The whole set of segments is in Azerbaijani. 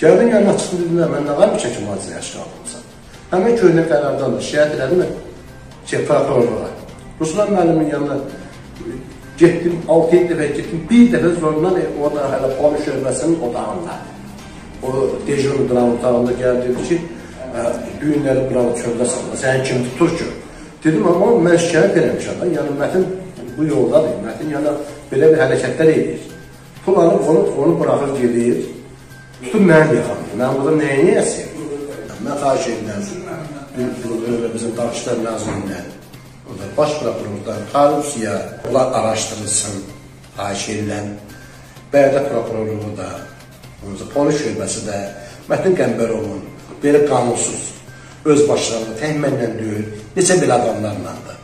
Gəldin yanına çıxdı dedilər, mən nə var mı çəkim hadisəyə yaşlı almışsan? Həmin köhnə qərardan da şikayət elədim şey, prokurorluğa. Ruslan müəllimin yanına getdim, 6-7 dəfə getdim, bir dəfə zorundan o da hələ polis şöbəsinin otağında. O dejurun dram otağında gəldi dedi ki, düyünləri buranı çöldə salma, səni kim tutur ki? Dedim, amma mən şikayət eləmişəm da, yəni mətin bu yoldadır, mətin yəni belə bir hərəkətlər edir. Pul alıb onu, onu buraxır gedir, tutub mənim yaxamdır. Mən burada nəyə niyəsiyim? Mən xahiş edirəm, bizim Dağışlar Nazirindən, baş prokurordan korrupsiya onlar araşdırılsın, xahiş edirəm. Bərdə prokurorluğu da, polis şöbəsi də, Mətin Qəmbərovun belə qanunsuz, öz başlarına tək mənlə deyil, neçə belə adamlarla da.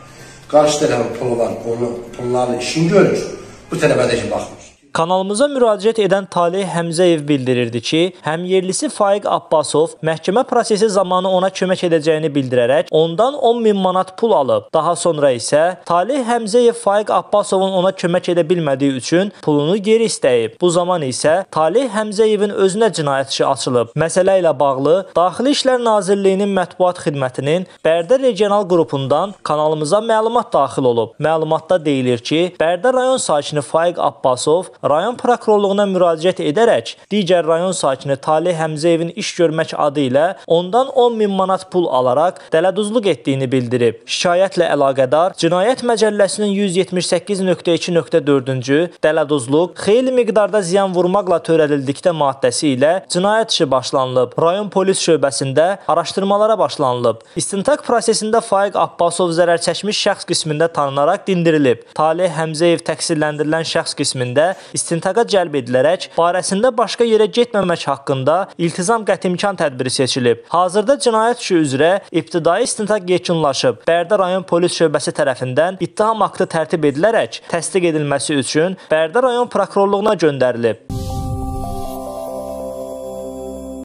Qarşı tərəfin pulu var, onu, pullarla işin görür, bu tərəfədəki baxmır. Kanalımıza müraciət edən Talih Həmzəyev bildirirdi ki, həm yerlisi Faiq Abbasov məhkəmə prosesi zamanı ona kömək edəcəyini bildirərək ondan 10 min manat pul alıb. Daha sonra isə Talih Həmzəyev Faiq Abbasovun ona kömək edə bilmədiyi üçün pulunu geri istəyib. Bu zaman isə Talih Həmzəyevin özünə cinayət işi açılıb. Məsələ ilə bağlı Daxili İşlər Nazirliyinin mətbuat xidmətinin Bərdə regional qrupundan kanalımıza məlumat daxil olub. Məlumatda deyilir ki, Bərdə rayon sakini Faiq Abbasov rayon prokurorluğuna müraciət edərək digər rayon sakini Talih Həmzəyevin iş görmək adı ilə ondan 10 min manat pul alaraq dələduzluq etdiyini bildirib. Şikayətlə əlaqədar Cinayət Məcəlləsinin 178.2.4-cü dələduzluq xeyli miqdarda ziyan vurmaqla törədildikdə maddəsi ilə cinayət işi başlanılıb. Rayon polis şöbəsində araşdırmalara başlanılıb. İstintaq prosesində Faiq Abbasov zərər çəkmiş şəxs qismində tanınaraq dindirilib. Talih Həmzəyev təqsirləndirilən şəxs qismində istintaqa cəlb edilərək barəsində başqa yerə getməmək haqqında iltizam qətimkan tədbiri seçilib. Hazırda cinayət işi üzrə ibtidai istintaq yekunlaşıb. Bərdə rayon polis şöbəsi tərəfindən ittiham aktı tərtib edilərək təsdiq edilməsi üçün Bərdə rayon prokurorluğuna göndərilib.